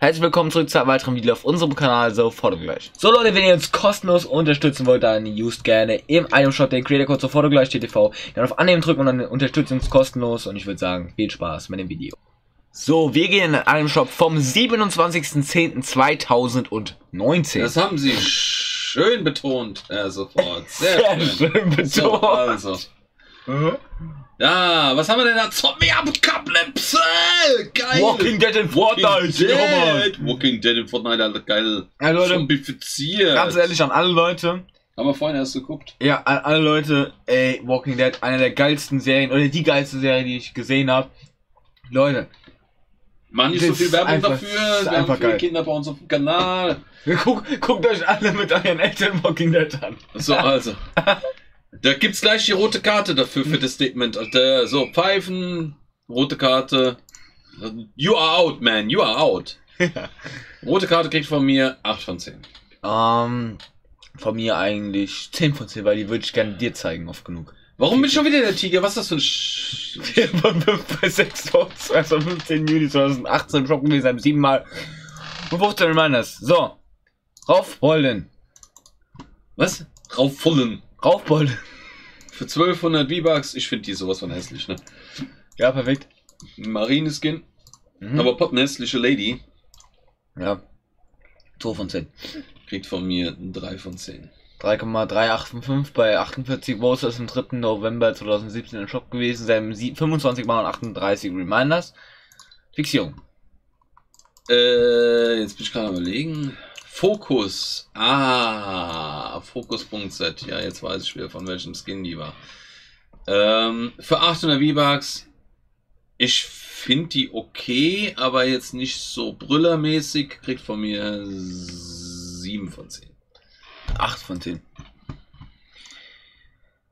Herzlich willkommen zurück zu einem weiteren Video auf unserem Kanal, so gleich. So Leute, wenn ihr uns kostenlos unterstützen wollt, dann used gerne im Item Shop den Creator Code zur gleich TV. Dann auf Annehmen drücken und dann unterstützt uns kostenlos und ich würde sagen, viel Spaß mit dem Video. So, wir gehen in den Item Shop vom 27.10.2019. Das haben sie schön betont, äh, sofort. Sehr, Sehr schön. schön betont. So, also. Ja, was haben wir denn da? Zombie-Apokalypse! Geil! Walking Dead in Fortnite! Walking Dead, Walking Dead in Fortnite, Alter, geil. Ja, Leute, Zombifiziert. Ganz ehrlich an alle Leute. Haben wir vorhin erst geguckt? Ja, an alle Leute, ey, Walking Dead, eine der geilsten Serien, oder die geilste Serie, die ich gesehen habe. Leute. Machen nicht so viel Werbung einfach, dafür. Wir einfach haben viele geil. Kinder bei uns auf dem Kanal. Guckt, guckt euch alle mit euren Eltern Walking Dead an. So, also. Da gibt's gleich die rote Karte dafür für das Statement. Alter. So, Pfeifen, rote Karte. You are out, man. You are out. rote Karte kriegt von mir 8 von 10. Um, ähm, von mir eigentlich 10 von 10, weil die würde ich gerne dir zeigen, oft genug. Warum bin ich schon wieder der Tiger? Was ist das für ein Sch Bei 6 also 15 Juli 2018 shoppen wir seit 7 Mal. Und 15 Reminders. So. Raufbollen. Was? Raufbollen. Raufbollen. Für 1200 V-Bucks, ich finde die sowas von hässlich, ne? Ja, perfekt. Marine-Skin. Mhm. Aber pottenhässliche Lady. Ja. 2 von 10. Kriegt von mir 3 von 10. 3,385 bei 48 Votes ist am 3. November 2017 im Shop gewesen, seinem 25 Mal und 38 Reminders. Fixierung. Äh, jetzt bin ich gerade überlegen. Fokus. Ah, Fokus.z. Ja, jetzt weiß ich wieder, von welchem Skin die war. Ähm, für 800 V-Bucks. Ich finde die okay, aber jetzt nicht so brüllermäßig. Kriegt von mir 7 von 10. 8 von 10.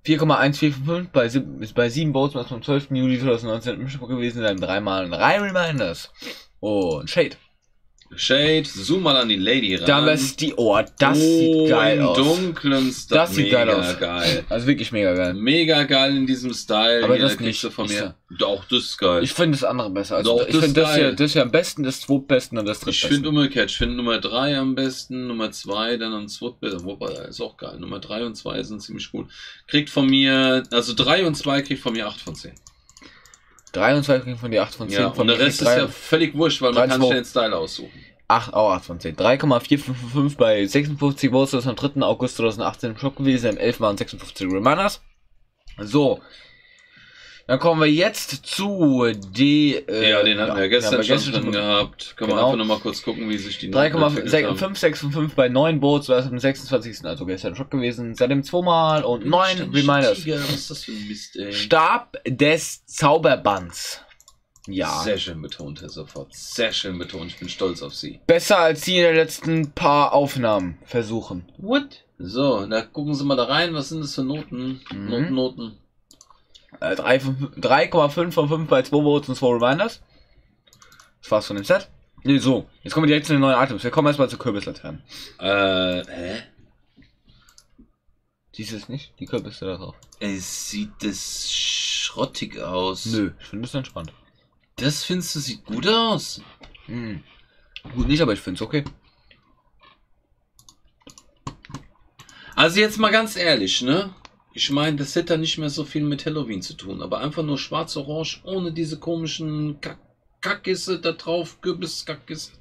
4,145 bei, bei 7 Boats was vom 12. Juli 2019 im Spiel gewesen sein. Dreimal 3 Reminders. Und Shade. Shade, zoom mal an die Lady ran. Da ist die Ohr, das oh, sieht geil aus. dunklen Style. Das sieht geil aus. geil. Also wirklich mega geil. Mega geil in diesem Style. Aber Hier, das nicht. von mir. Doch, das ist geil. Ich finde das andere besser. Also Doch, ich finde das hier, das hier am besten, das zweitbesten und das drittbeste. Ich finde umgekehrt. Ich finde Nummer 3 am besten, Nummer 2 dann am zweitbesten. Wobei, ist auch geil. Nummer 3 und 2 sind ziemlich gut. Kriegt von mir, also 3 und 2 kriegt von mir 8 von 10. 3 und 2 kriegen von dir 8 von 10. Ja, und der Rest ist ja völlig wurscht, weil man kann sich den Style aussuchen. 8, auch 8 von 10. 3,455 bei 56 Votes das am 3. August 2018 im Shop gewesen, im 11 Mal 56 Reminders. So. Dann kommen wir jetzt zu die. Äh, ja, den hatten wir gestern, schon gestern drin gehabt. Können genau. wir einfach nochmal kurz gucken, wie sich die 3,565 bei 9 Votes, war es am 26. also gestern Shop gewesen. Seitdem zweimal und 9 Reminders. Was ist das für ein Mist, ey? Stab des Zauberbands. Ja. Sehr schön betont, Herr Sofort. Sehr schön betont. Ich bin stolz auf Sie. Besser als Sie in den letzten paar Aufnahmen versuchen. What? So, da gucken Sie mal da rein. Was sind das für Noten? Mhm. Noten, Noten. Äh, 3,5 von 5 bei 2 Votes und 2 Reminders. Das war's von dem Set. Nee, so. Jetzt kommen wir direkt zu den neuen Items. Wir kommen erstmal zu Kürbislaternen. Äh, hä? Siehst du es nicht? Die Kürbisse da drauf. Es sieht das schrottig aus. Nö, ich finde es entspannt. Das findest du sieht gut aus. Hm. Gut nicht, aber ich finde es okay. Also jetzt mal ganz ehrlich, ne? Ich meine, das hätte nicht mehr so viel mit Halloween zu tun, aber einfach nur schwarz-orange ohne diese komischen Kack Kackisse da drauf, Kürbiskackkisse.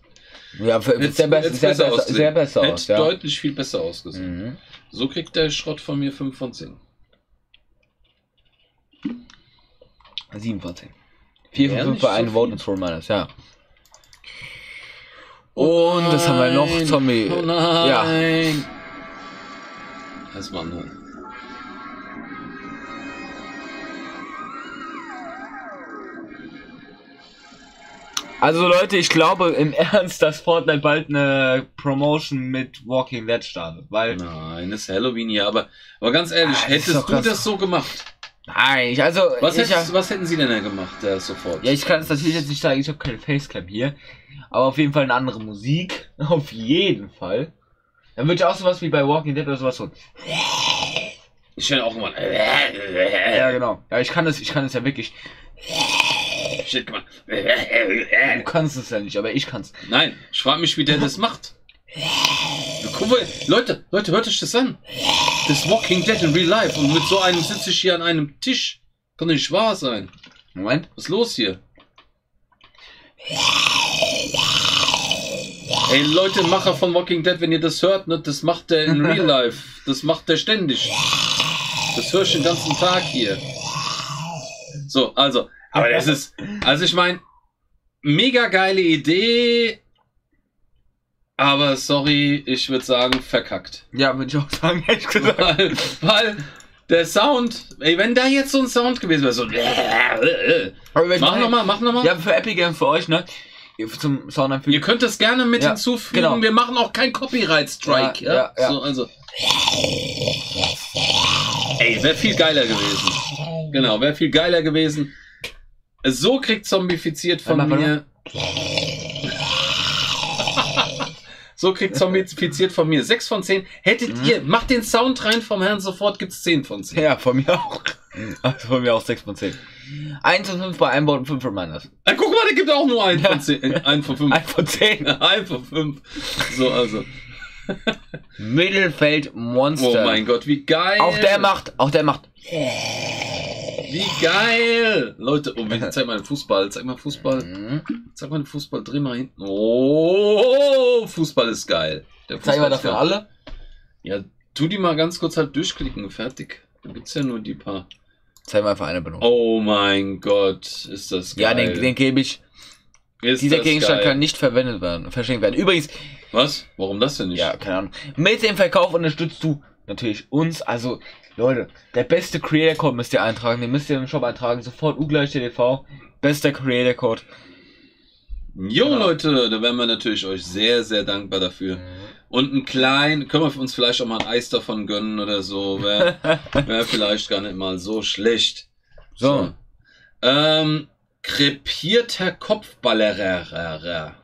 Ja, für, sehr, sehr, besser, besser, sehr besser aus. Ja. deutlich viel besser ausgesehen. Mhm. So kriegt der Schrott von mir 5 von 10. 7 von 10. 4 von 5 bei einem Vote und 2 Minus, ja. Oh und das haben wir noch, Zombie. Oh nein. Ja. Erstmal nur. Also Leute, ich glaube im Ernst, dass Fortnite bald eine Promotion mit Walking Dead startet, weil... Nein, das ist Halloween ja, aber, aber ganz ehrlich, ah, hättest du das so gemacht? Nein, ich, also. Was, ich, hättest, was hätten sie denn da gemacht, äh, sofort? Ja, ich kann es natürlich jetzt nicht sagen, ich habe keine Facecam hier. Aber auf jeden Fall eine andere Musik. Auf jeden Fall. Dann würde ich auch sowas wie bei Walking Dead oder sowas so. Ich stelle auch immer. Ja, genau. Ja, ich kann es, ich kann es ja wirklich. Shit gemacht. Du kannst es ja nicht, aber ich kann's. Nein, ich frage mich, wie der das macht. Guck mal, Leute, Leute, hört euch das an. Das Walking Dead in Real Life und mit so einem sitze ich hier an einem Tisch. Kann nicht wahr sein. Moment. Was ist los hier? Ey Leute, Macher von Walking Dead, wenn ihr das hört, ne, das macht der in Real Life. Das macht der ständig. Das höre ich den ganzen Tag hier. So, also, aber das ist, also ich meine, mega geile Idee, aber sorry, ich würde sagen, verkackt. Ja, würde ich auch sagen, ehrlich gesagt. Weil, weil der Sound, ey, wenn da jetzt so ein Sound gewesen wäre, so. Mach nochmal, mach nochmal. Ja, für Epic Games für euch, ne? Zum Sound Ihr einfügen. könnt das gerne mit Ja, hinzufügen. genau. Wir machen auch kein Copyright-Strike. Ja, ja, ja. So, also. Ey, wäre viel geiler gewesen. Genau, wäre viel geiler gewesen. So kriegt zombifiziert von mal, mir. so kriegt zombifiziert von mir 6 von 10. Hättet Mhm. ihr, macht den Sound rein vom Herrn, sofort gibt's 10 von 10. Ja, von mir auch. Also von mir auch 6 von 10. 1 und 5 bei Einbaut und 5 von Miners. Ah, guck mal, der gibt auch nur 1 von 10. äh, 1 von 5. 1 von 10. 1 von 5. So, also. Mittelfeld Monster. Oh mein Gott, wie geil. Auch der macht, auch der macht. Wie geil! Leute, oh, wie- zeig mal den Fußball, zeig mal Fußball, Mhm. zeig mal den Fußball, dreh mal hinten. Oh, Fußball ist geil. Der Fußball ist dafür geil. alle. Ja, tu die mal ganz kurz halt durchklicken, fertig. Da gibt's ja nur die paar. Zeigen wir einfach eine Belohnung. Oh mein Gott, ist das geil. ja, den, den gebe ich. ist Dieser Gegenstand geil. kann nicht verwendet werden, verschenkt werden. Übrigens, Was? Warum das denn nicht? ja, keine Ahnung. Mit dem Verkauf unterstützt du natürlich uns. Also, Leute, der beste Creator Code müsst ihr eintragen. Den müsst ihr im Shop eintragen. Sofort U gleich. Bester Creator Code. Jo, Genau. Leute, da wären wir natürlich euch sehr, sehr dankbar dafür. Und ein klein, können wir uns vielleicht auch mal ein Eis davon gönnen oder so. Wäre wär vielleicht gar nicht mal so schlecht. So. Ähm, krepierter Kopfballerer.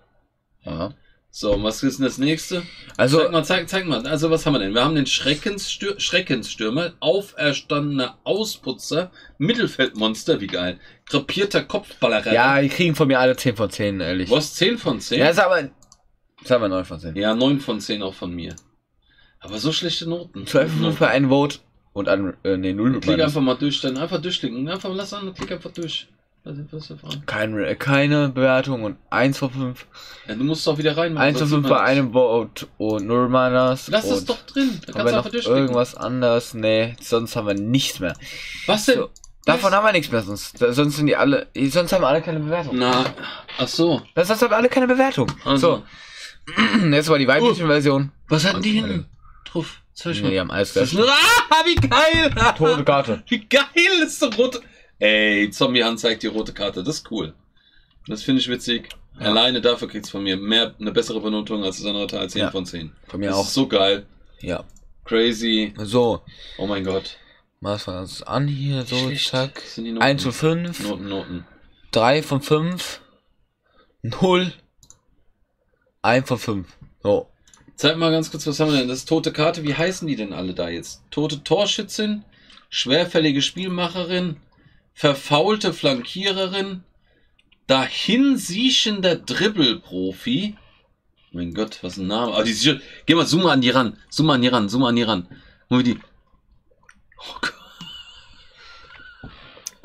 Ja. So, und was ist denn das nächste? Also, Zeig mal, zeig, zeig mal. Also, was haben wir denn? Wir haben den Schreckensstür Schreckensstürmer, auferstandener Ausputzer, Mittelfeldmonster, wie geil. Krepierter Kopfballerer. ja, die kriegen von mir alle 10 von 10, ehrlich. Was? 10 von 10? Ja, ist aber. Ist aber 9 von 10. Ja, 9 von 10 auch von mir. Aber so schlechte Noten. 12 von 5 für einen Vote und an. Äh, nee, 0 mit Klick einfach mal durch, dann einfach durchklicken. Einfach lass an, klick einfach durch. Was ist was ist dran? Kein, äh, keine Bewertung und 1 von 5. Ja, du musst doch wieder rein. 1 von 5 bei einem Vote und 0 Miners. Lass es doch drin. Da Haben kannst wir du noch einfach durchklicken. irgendwas anders? Nee, sonst haben wir nichts mehr. Was denn? So, davon Was? haben wir nichts mehr, sonst, sonst sind die alle, sonst haben alle keine Bewertung. Na, ach so. Das sonst haben alle keine Bewertung. Also. So, jetzt war die weibliche Version. Was hatten die hin? Drauf. Zeig Nee, die haben alles gleich. ah, wie geil! Tote Karte. Wie geil ist der rote. Ey, Zombie Hand zeigt die rote Karte. Das ist cool. Das finde ich witzig. Ja. Alleine dafür kriegt's von mir mehr eine bessere Benotung als das andere Teil 10 Ja. von 10. Von mir das auch. ist so geil. Ja. Crazy. So, Oh mein Gott. was war das an hier? So, Schlecht. zack. Das sind die Noten. 1 von 5, Noten, Noten. 3 von 5, 0, 1 von 5. So. Zeig mal ganz kurz, was haben wir denn? Das ist tote Karte. Wie heißen die denn alle da jetzt? Tote Torschützin, schwerfällige Spielmacherin, verfaulte Flankiererin, dahinsiechender Dribbelprofi. Mein Gott, was ein Name. Ah, die Geh mal, zoom mal an die ran. Zoom mal an die ran, zoom mal an die ran. Wie die. Oh Gott.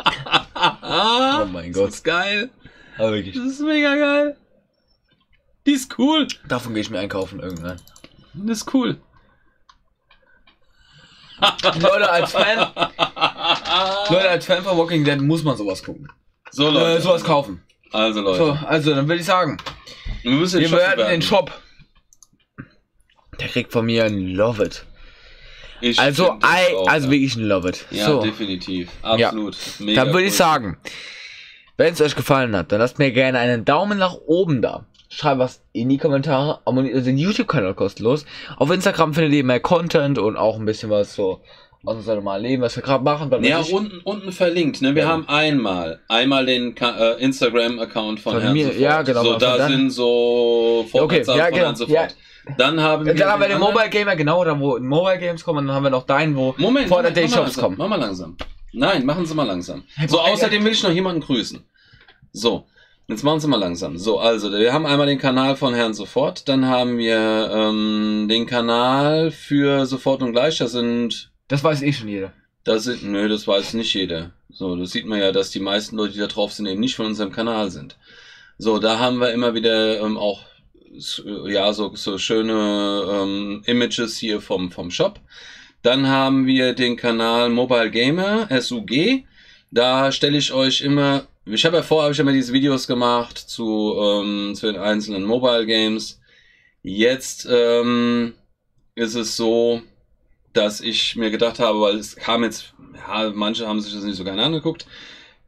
Oh mein Gott. Das ist geil. Aber wirklich. Das ist mega geil. Die ist cool. Davon gehe ich mir einkaufen irgendwann. Das ist cool. Leute, als Fan, Leute, als Fan von Walking Dead muss man sowas gucken. So, Äh, Leute. sowas kaufen. Also, Leute. So, also, dann würde ich sagen, Wir müssen wir den Shop bewerten bewerten. den Shop. Der kriegt von mir ein Love It. Ich Also, I, auch, also ja. wirklich ein Love It. Ja, so, definitiv. Absolut. Mega dann würde cool. ich sagen, wenn es euch gefallen hat, dann lasst mir gerne einen Daumen nach oben da. Schreibt was in die Kommentare, abonniert den YouTube-Kanal kostenlos. Auf Instagram findet ihr mehr Content und auch ein bisschen was so aus unserem normalen Leben, was wir gerade machen. Ja, ich. unten, unten verlinkt. Ne? Wir Ja. haben einmal, einmal den äh, Instagram-Account von, Von Herrn mir, Sofort. ja, genau, So, da dann- sind so Okay, Vorwärtssachen ja, von genau. Herrn Sofort. Dann haben wir, Dann haben wir den anderen- Mobile Gamer, genau, da wo Mobile Games kommen, und dann haben wir noch deinen, wo Moment, vor der Day Shops kommen. Mach mal langsam. Nein, machen Sie mal langsam. So, außerdem will ich noch jemanden grüßen. So, jetzt machen Sie mal langsam. So, also, wir haben einmal den Kanal von Herrn Sofort, dann haben wir ähm, den Kanal für Sofort und Gleich, das sind Das weiß eh schon jeder. Das sind, nö, das weiß nicht jeder. So, das sieht man ja, dass die meisten Leute, die da drauf sind, eben nicht von unserem Kanal sind. So, da haben wir immer wieder ähm, auch s- ja so, so schöne ähm, Images hier vom vom Shop. Dann haben wir den Kanal Mobile Gamer SUG. Da stelle ich euch immer, ich habe ja vorher habe ich immer diese Videos gemacht zu ähm, zu den einzelnen Mobile Games. Jetzt ähm, ist es so, dass ich mir gedacht habe, weil es kam jetzt, ja, manche haben sich das nicht so gerne angeguckt.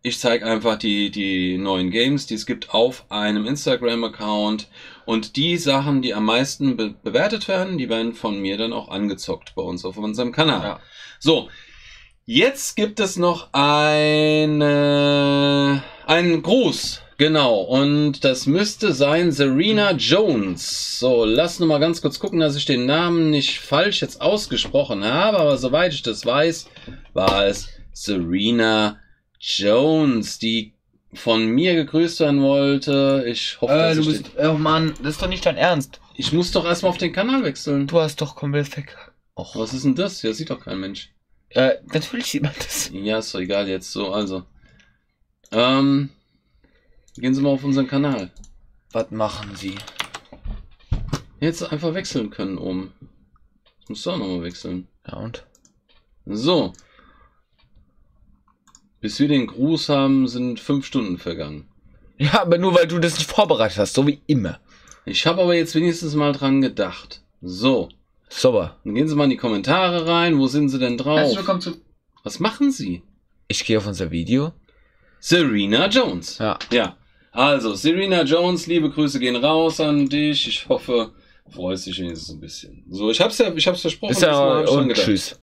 Ich zeige einfach die, die neuen Games, die es gibt auf einem Instagram-Account. Und die Sachen, die am meisten be bewertet werden, die werden von mir dann auch angezockt bei uns auf unserem Kanal. Ja. So, jetzt gibt es noch eine, einen Gruß. Genau, und das müsste sein Serena Jones. So, lass nur mal ganz kurz gucken, dass ich den Namen nicht falsch jetzt ausgesprochen habe, aber soweit ich das weiß, war es Serena Jones, die von mir gegrüßt werden wollte. Ich hoffe, Äh, du bist. Oh Mann, das ist doch nicht dein Ernst. ich muss doch erstmal auf den Kanal wechseln. Du hast doch komplett weg. Och. Was ist denn das? Ja, sieht doch kein Mensch. Äh, natürlich sieht man das. Ja, ist doch egal jetzt so, also. Ähm, gehen Sie mal auf unseren Kanal. Was machen sie? Jetzt einfach wechseln können oben. Ich muss doch nochmal wechseln. Ja und? So. Bis wir den Gruß haben, sind fünf Stunden vergangen. Ja, aber nur weil du das nicht vorbereitet hast, so wie immer. Ich habe aber jetzt wenigstens mal dran gedacht. So. Super. Dann gehen Sie mal in die Kommentare rein. Wo sind Sie denn drauf? zu. Was machen Sie? Ich gehe auf unser Video. Serena Jones. Ja. Ja. Also, Serena Jones, liebe Grüße gehen raus an dich. Ich hoffe, freust dich wenigstens ein bisschen. So, ich hab's ja, ich hab's versprochen. Ist ja und tschüss.